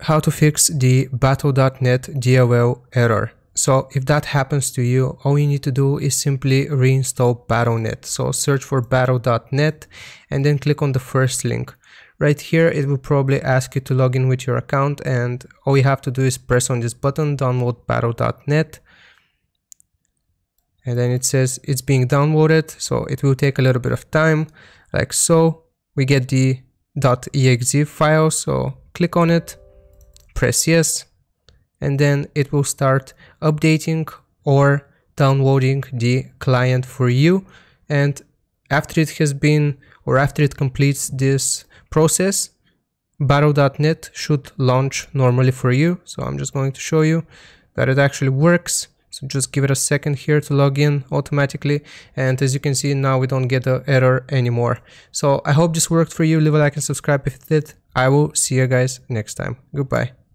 how to fix the battle.net DLL error. So if that happens to you, all you need to do is simply reinstall Battle.net. So search for battle.net and then click on the first link. Right here, it will probably ask you to log in with your account and all you have to do is press on this button, download battle.net. And then it says it's being downloaded, so it will take a little bit of time, like so. We get the .exe file, so click on it, press yes, and then it will start updating or downloading the client for you. And after it has been, or after it completes this process, battle.net should launch normally for you. So I'm just going to show you that it actually works. So just give it a second here to log in automatically. And as you can see now we don't get the error anymore. So I hope this worked for you. Leave a like and subscribe if it did. I will see you guys next time. Goodbye.